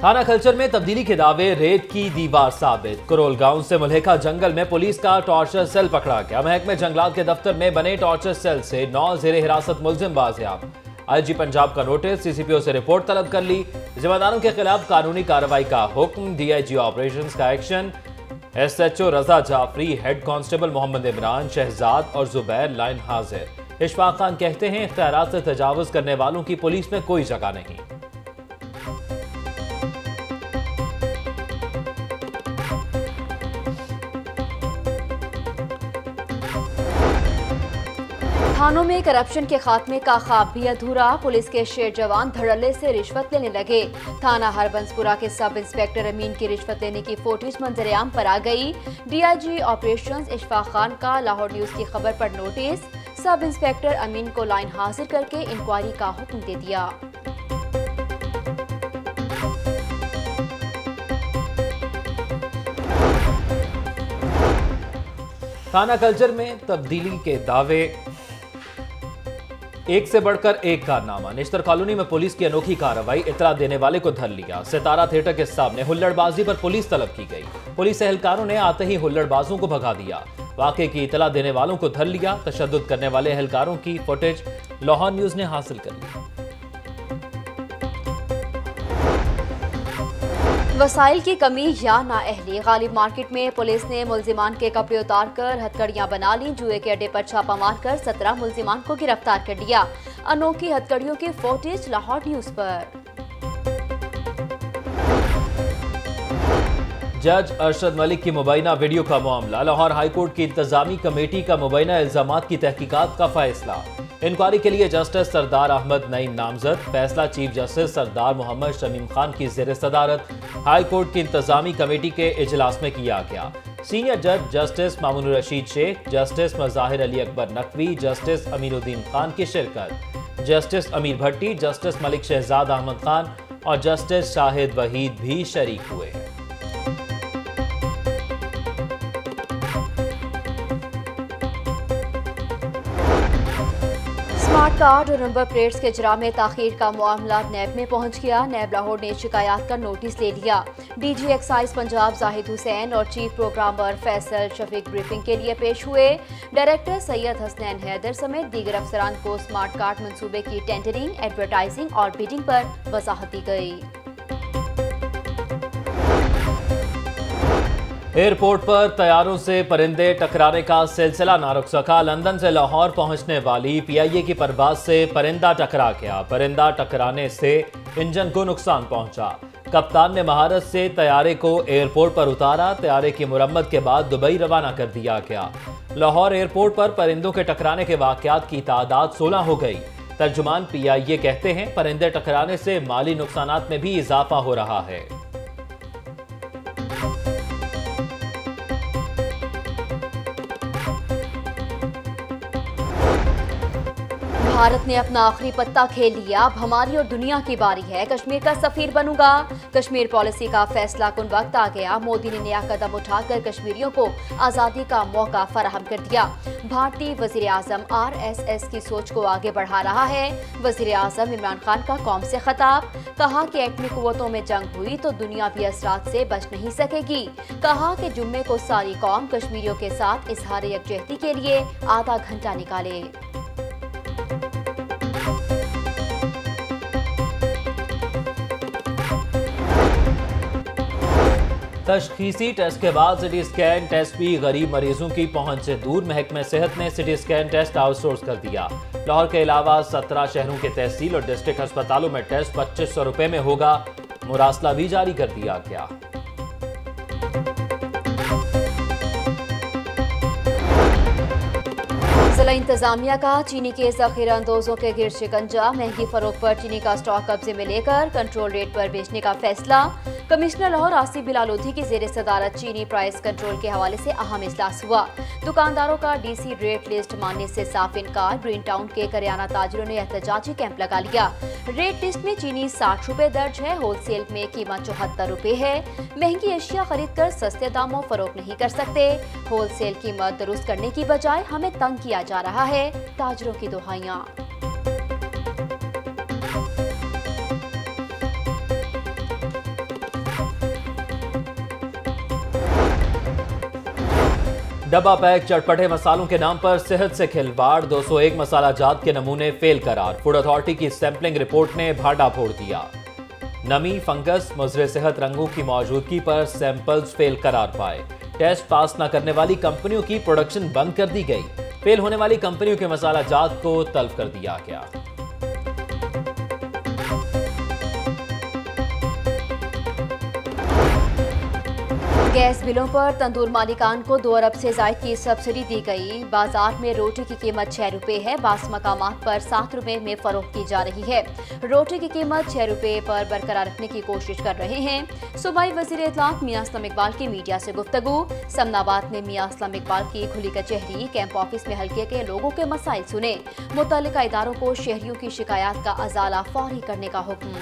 تھانہ کلچر میں تبدیلی کے دعوے، ریت کی دیوار ثابت۔ کرول گاؤں سے ملحقہ جنگل میں پولیس کا ٹارچر سیل پکڑا گیا۔ محکمہ جنگلات کے دفتر میں بنے ٹارچر سیل سے نو زیر حراست ملزم بازیاب۔ آئی جی پنجاب کا نوٹس، سی سی پی او سے رپورٹ طلب کر لی۔ ذمہ داروں کے خلاف قانونی کارروائی کا حکم۔ ڈی آئی جی آپریشنز کا action. S H O Raza Jafri, head constable Muhammad Imran, Shahzad اور زبیر لائن حاضر۔ اشفاق خان کہتے ہیں، اختیارات سے تجاوز کرنے والوں کی پولیس میں کوئی جگہ نہیں۔ تھانوں میں کرپشن کے خاتمے کا خواب بھی ادھورا پولیس کے شیر جوان دھڑلے سے رشوت لینے لگے تھانہ ہربنسپورہ کے سب انسپیکٹر امین کی رشوت لینے کی فوٹیج منظر عام پر آ گئی D I G operations Ashfaq Khan کا لاہور نیوز کی خبر پر نوٹس سب انسپیکٹر امین کو لائن حاضر کر کے انکوائری کا حکم دے دیا تھانہ کلچر میں تبدیلی کے دعوے ایک سے بڑھ کر ایک کارنامہ۔ نشتر کالونی میں پولیس کی انوکھی کارروائی، اطلاع دینے والے کو دھر لیا۔ ستارہ تھیٹر کے سامنے ہلڑ بازی پر پولیس طلب کی گئی۔ پولیس اہلکاروں نے آتے ہی ہلڑ بازوں کو بھگا دیا۔ واقعے کی اطلاع دینے والوں کو دھر لیا۔ تشدد کرنے والے اہلکاروں کی فوٹیج لاہور نیوز نے حاصل کر لی۔ وسائل کی کمی یا نااہلی، غالب مارکیٹ میں پولیس نے ملزمان کے کپڑے اتار کر ہتکڑیاں بنا لی جوئے کے اڈے پر چھاپا مار کر سترہ ملزمان کو گرفتار کر لیا انوکھی ہتکڑیوں کی فوٹیج لاہور نیوز پر۔ جج ارشد ملک کی مبینہ ویڈیو کا معاملہ۔ لاہور ہائی کورٹ کی انتظامی کمیٹی کا مبینہ الزامات کی تحقیقات کا فیصلہ۔ انکوائری کے لیے جسٹس سردار احمد نعیم نامزد، فیصلہ چیف جسٹس سردار محمد شمیم خان کی زیر صدارت، ہائی کورٹ کی انتظامی کمیٹی کے اجلاس میں کیا گیا۔ سینئر جج justice Mamoon Rashid Sheikh, justice Mazahar Ali Akbar Naqvi, justice Amin الدین خان کی شرکت۔ جسٹس امیر بھٹی، جسٹس ملک شہزاد احمد خان اور جسٹس شاہد وحید بھی شریک ہوئے۔ کارڈ اور نمبر پلیٹس کے اجرا میں تاخیر کا معاملہ نیب میں پہنچ گیا۔ نیب لاہور نے شکایات کا نوٹس لے لیا۔ D G excise Punjab Zahid Hussain اور chief programmer Faisal Shafiq briefing کے لیے پیش ہوئے۔ ڈائریکٹر سید حسنین حیدر سمیت دیگر افسران کو سمارٹ کارڈ منصوبے کی ٹینڈرنگ ایڈورٹائزنگ اور بیڈنگ پر وضاحت دی گئی۔ ایئرپورٹ پر طیاروں سے پرندے ٹکرانے کا سلسلہ نہ رک سکا لندن سے لاہور پہنچنے والی پی آئی اے کی پرواز سے پرندہ ٹکرا گیا۔ پرندہ ٹکرانے سے انجن کو نقصان پہنچا۔ کپتان نے مہارت سے طیارے کو ایئرپورٹ پر اتارا۔ طیارے کی مرمت کے بعد دبئی روانہ کر دیا گیا۔ لاہور ایئرپورٹ پر پرندوں کے ٹکرانے کے واقعات کی تعداد سولہ ہو گئی۔ ترجمان پی آئی اے کہتے ہیں، پرندے ٹکرانے سے مالی نقصانات میں بھی اضافہ ہو رہا ہے۔ بھارت نے اپنا آخری پتہ کھیل لیا۔ اب ہماری اور دنیا کی باری ہے۔ کشمیر کا سفیر بنوں گا۔ کشمیر پالیسی کا فیصلہ کن وقت آ گیا۔ مودی نے نیا قدم اٹھا کر کشمیریوں کو آزادی کا موقع فراہم کر دیا۔ بھارتی وزیر اعظم آر ایس ایس کی سوچ کو آگے بڑھا رہا ہے۔ وزیر اعظم عمران خان کا قوم سے خطاب۔ کہا کہ ایٹمی قوتوں میں جنگ ہوئی تو دنیا بھی اثرات سے بچ نہیں سکے گی۔ کہا کہ جمعے کو ساری قوم کشمیریوں کے ساتھ اظہار یکجہتی کے لیے آدھا گھنٹہ نکالے۔ تشخیصی ٹیسٹ کے بعد سٹی سکین ٹیسٹ بھی غریب مریضوں کی پہنچ سے دور محکمہ صحت نے CT scan test out source کر دیا۔ لاہور کے علاوہ سترہ شہروں کے تحصیل اور ڈسٹرکٹ ہسپتالوں میں ٹیسٹ پچیس سو روپے میں ہوگا۔ مراسلہ بھی جاری کر دیا گیا۔ ضلع انتظامیہ کا چینی کے ذخیرہ اندوزوں کے گر شکنجا مہنگی فروخت پر چینی کا سٹاک قبضے میں لے کر کنٹرول ریٹ پر بیچنے کا فیصلہ۔ کمشنر لاہور آصف بلال لودھی کی زیر صدارت چینی پرائس کنٹرول کے حوالے سے اہم اجلاس ہوا۔ دکانداروں کا ڈی سی ریٹ لسٹ ماننے سے صاف انکار، گرین ٹاؤن کے کریانہ تاجروں نے احتجاجی کیمپ لگا لیا۔ ریٹ لسٹ میں چینی ساٹھ روپے درج ہے، ہول سیل میں قیمت چوہتر روپے ہے۔ مہنگی اشیاء خرید کر سستے داموں فروخت نہیں کر سکتے۔ ہول سیل قیمت درست کرنے کی بجائے ہمیں تنگ کیا جا رہا ہے۔ تاجروں کی دہائیاں۔ ڈبا پیک چٹپٹے مسالوں کے نام پر صحت سے کھلواڑ دو سو ایک مسالہ جات کے نمونے فیل قرار۔ فوڈ اتھارٹی کی سیمپلنگ رپورٹ نے بھاڑا پھوڑ دیا۔ نمی، فنگس مضر صحت رنگوں کی موجودگی پر سیمپلز فیل قرار پائے۔ ٹیسٹ پاس نہ کرنے والی کمپنیوں کی پروڈکشن بند کر دی گئی۔ فیل ہونے والی کمپنیوں کے مسالہ جات کو تلف کر دیا گیا۔ گیس بلوں پر تندور مالکان کو دو ارب سے زائد کی سبسڈی دی گئی۔ بازار میں روٹی کی قیمت چھ روپے ہے۔ بعض مقامات پر سات روپے میں فروخت کی جا رہی ہے۔ روٹی کی قیمت چھ روپے پر برقرار رکھنے کی کوشش کر رہے ہیں۔ صوبائی وزیر اطلاق میاں اسلام اقبال کی میڈیا سے گفتگو۔ سمناباد نے میاں اسلام اقبال کی کھلی کچہری کیمپ آفس میں حلقے کے لوگوں کے مسائل سنے۔ متعلقہ اداروں کو شہریوں کی شکایات کا ازالہ فوری کرنے کا حکم۔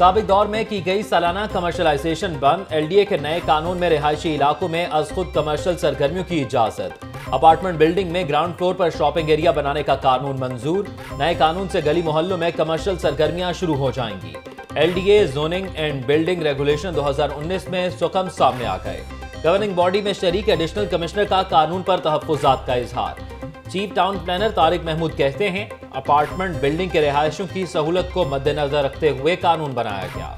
سابق دور میں کی گئی سالانہ کمرشلائزیشن بند ایل ڈی اے کے نئے قانون میں رہائشی علاقوں میں از خود کمرشل سرگرمیوں کی اجازت۔ اپارٹمنٹ بلڈنگ میں گراؤنڈ فلور پر شاپنگ ایریا بنانے کا قانون منظور۔ نئے قانون سے گلی محلوں میں کمرشل سرگرمیاں شروع ہو جائیں گی۔ L D A zoning and building regulation دو ہزار انیس میں سکم سامنے آ گئے۔ گورننگ باڈی میں شریک ایڈیشنل کمشنر کا قانون پر تحفظات کا اظہار۔ Chief town planner Tariq Mahmood کہتے ہیں اپارٹمنٹ بلڈنگ کے رہائشوں کی سہولت کو مد نظر رکھتے ہوئے قانون بنایا گیا۔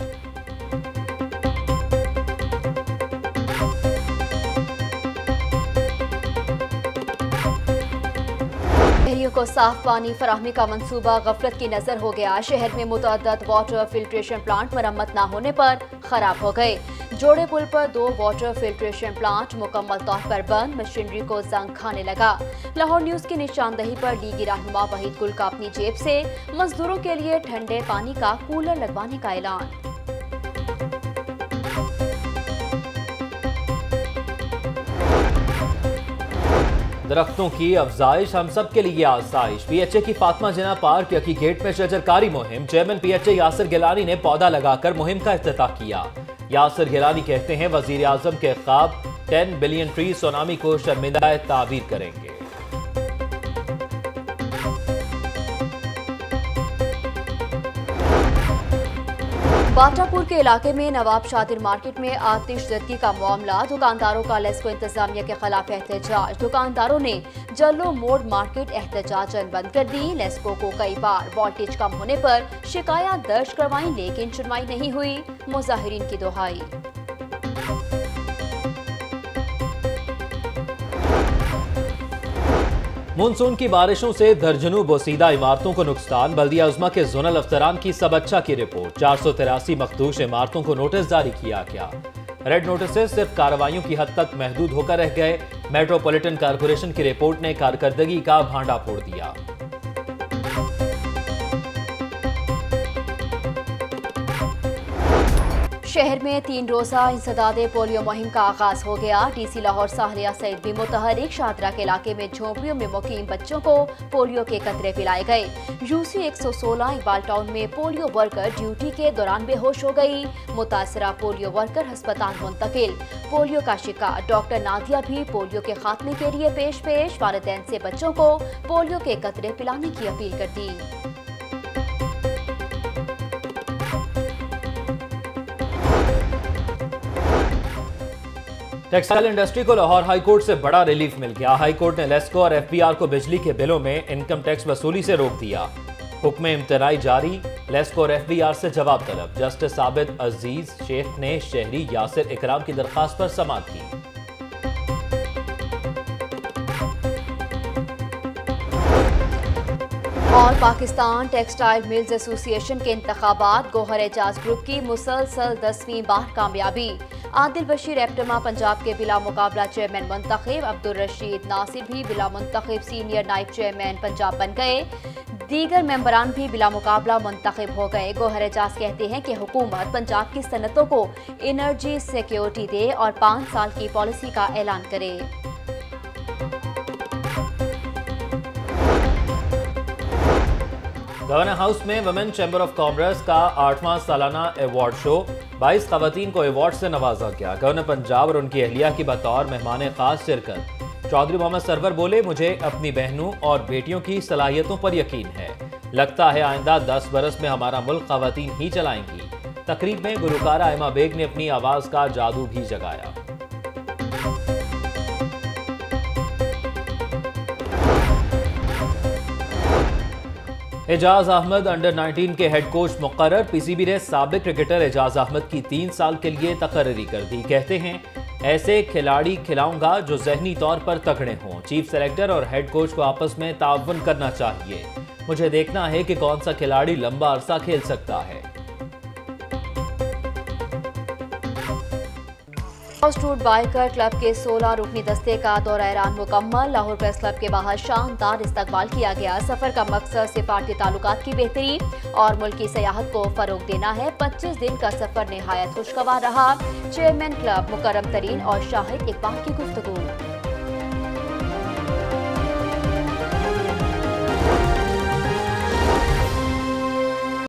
شہریوں کو صاف پانی، فراہمی کا منصوبہ، غفلت کی نظر ہو گیا۔ شہر میں متعدد واٹر فلٹریشن پلانٹ مرمت نہ ہونے پر خراب ہو گئے۔ جوڑے پل پر دو واٹر فلٹریشن پلانٹ مکمل طور پر بند، مشینری کو زنگ کھانے لگا۔ لاہور نیوز کی نشاندہی پر لیگی رہنما وحید گل کا اپنی جیب سے۔ مزدوروں کے لیے ٹھنڈے پانی کا کولر لگوانے کا اعلان۔ درختوں کی افزائش، ہم سب کے لیے آسائش۔ پی ایچ اے کی فاطمہ جنا پارک یکی گیٹ میں شجرکاری مہم۔ Chairman P H A Yasir Gilani نے پودا لگا کر مہم کا افتتاح کیا۔ یاسر گیلانی کہتے ہیں وزیر اعظم کے خواب ٹین بلین ٹری سونامی کو شرمندہ تعبیر کریں گے۔ باٹاپور کے علاقے میں نواب شادر مارکیٹ میں آتش زدگی کا معاملہ، دکانداروں کا لیسکو انتظامیہ کے خلاف احتجاج۔ دکانداروں نے جلو موڑ مارکیٹ احتجاجن بند کر دی۔ لیسکو کو کئی بار وولٹیج کم ہونے پر شکایات درج کروائیں، لیکن سنوائی نہیں ہوئی۔ مظاہرین کی دہائی۔ مونسون کی بارشوں سے درجنوں بوسیدہ عمارتوں کو نقصان، بلدیہ عظمہ کے زونل افسران کی سب اچھا کی رپورٹ۔ چار سو تراسی مخدوش عمارتوں کو نوٹس جاری کیا گیا۔ ریڈ نوٹسز صرف کاروائیوں کی حد تک محدود ہو کر رہ گئے۔ میٹروپولیٹن کارپوریشن کی رپورٹ نے کارکردگی کا بھانڈا پھوڑ دیا۔ شہر میں تین روزہ انسداد پولیو مہم کا آغاز ہو گیا۔ ڈی سی لاہور ساحلیہ سعید بھی متحرک۔ شادرہ کے علاقے میں جھونپڑیوں میں مقیم بچوں کو پولیو کے قطرے پلائے گئے۔ یوسی ایک سو سولہ اقبال ٹاؤن میں پولیو ورکر ڈیوٹی کے دوران بے ہوش ہو گئی۔ متاثرہ پولیو ورکر ہسپتال منتقل۔ پولیو کا شکار ڈاکٹر نادیا بھی پولیو کے خاتمے کے لیے پیش پیش۔ والدین سے بچوں کو پولیو کے قطرے پلانے کی اپیل کر دی۔ ٹیکسٹائل انڈسٹری کو لاہور ہائی کورٹ سے بڑا ریلیف مل گیا۔ ہائی کورٹ نے لیسکو اور ایف بی آر کو بجلی کے بلوں میں انکم ٹیکس وصولی سے روک دیا۔ حکم امتناعی جاری، لیسکو اور ایف بی آر سے جواب طلب۔ جسٹس ثابت عزیز شیخ نے شہری یاسر اکرام کی درخواست پر سماعت کی۔ اور پاکستان ٹیکسٹائل ملز ایسوسی ایشن کے انتخابات، گوہر اعجاز گروپ کی مسلسل دسویں بار کامیابی۔ عادل بشیر ایپٹما پنجاب کے بلا مقابلہ چیئرمین منتخب، عبدالرشید ناصر بھی بلا منتخب سینئر نائب چیئرمین پنجاب بن گئے۔ دیگر ممبران بھی بلا مقابلہ منتخب ہو گئے۔ گوہر اعجاز کہتے ہیں کہ حکومت پنجاب کی صنعتوں کو انرجی سیکیورٹی دے اور پانچ سال کی پالیسی کا اعلان کرے۔ گورنر ہاؤس میں ویمن چیمبر آف کامرس کا آٹھواں سالانہ ایوارڈ شو۔ بائیس خواتین کو ایوارڈ سے نوازا گیا۔ گورنر پنجاب اور ان کی اہلیہ کی بطور مہمان خاص شرکت۔ چودھری محمد سرور بولے، مجھے اپنی بہنوں اور بیٹیوں کی صلاحیتوں پر یقین ہے۔ لگتا ہے آئندہ دس برس میں ہمارا ملک خواتین ہی چلائیں گی۔ تقریب میں گلوکارہ ایما بیگ نے اپنی آواز کا جادو بھی جگایا۔ اعجاز احمد انڈر نائنٹین کے ہیڈ کوچ مقرر، پی سی بی نے سابق کرکٹر اعجاز احمد کی تین سال کے لیے تقرری کر دی۔ کہتے ہیں، ایسے کھلاڑی کھلاؤں گا جو ذہنی طور پر تکڑے ہوں۔ چیف سلیکٹر اور ہیڈ کوچ کو آپس میں تعاون کرنا چاہیے۔ مجھے دیکھنا ہے کہ کون سا کھلاڑی لمبا عرصہ کھیل سکتا ہے۔ ہاؤس ٹور بائیکر کلب کے سولہ رکنی دستے کا دورہ ایران مکمل۔ لاہور پریس کلب کے باہر شاندار استقبال کیا گیا۔ سفر کا مقصد سفارتی تعلقات کی بہتری اور ملکی سیاحت کو فروغ دینا ہے۔ پچیس دن کا سفر نہایت خوشگوار رہا۔ چیئرمین کلب مکرم ترین اور شاہد اقبال کی گفتگو۔